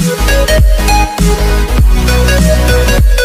Thank you.